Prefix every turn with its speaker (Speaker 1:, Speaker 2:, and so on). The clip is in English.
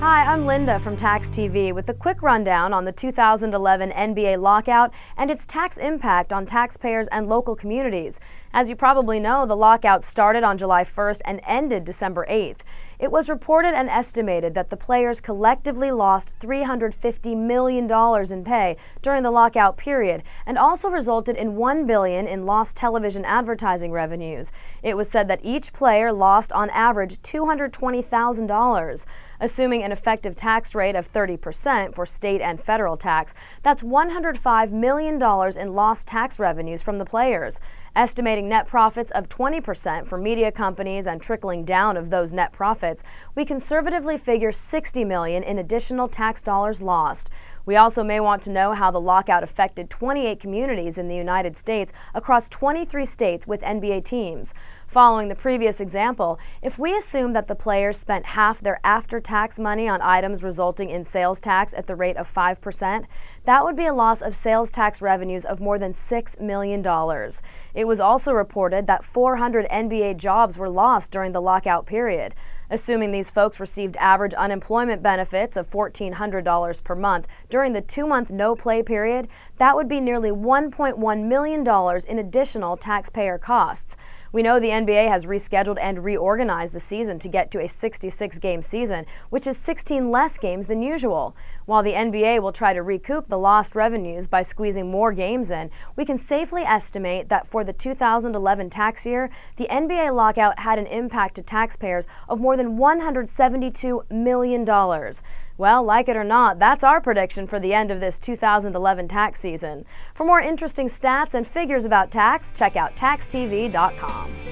Speaker 1: Hi, I'm Linda from Tax TV with a quick rundown on the 2011 NBA lockout and its tax impact on taxpayers and local communities. As you probably know, the lockout started on July 1st and ended December 8th. It was reported and estimated that the players collectively lost $350 million in pay during the lockout period and also resulted in 1 billion in lost television advertising revenues. It was said that each player lost on average $220,000. Assuming an effective tax rate of 30% for state and federal tax, that's $105 million in lost tax revenues from the players. Estimating net profits of 20% for media companies and trickling down of those net profits, we conservatively figure 60 million in additional tax dollars lost. We also may want to know how the lockout affected 28 communities in the United States across 23 states with NBA teams. Following the previous example, if we assume that the players spent half their after-tax money on items resulting in sales tax at the rate of 5%, that would be a loss of sales tax revenues of more than $6 million. It was also reported that 400 NBA jobs were lost during the lockout period. Assuming these folks received average unemployment benefits of $1,400 per month during the two month no play period, that would be nearly $1.1 million in additional taxpayer costs. We know the NBA has rescheduled and reorganized the season to get to a 66 game season, which is 16 less games than usual. While the NBA will try to recoup the lost revenues by squeezing more games in, we can safely estimate that for the 2011 tax year, the NBA lockout had an impact to taxpayers of more than $172 million. Well, like it or not, that's our prediction for the end of this 2011 tax season. For more interesting stats and figures about tax, check out taxtv.com.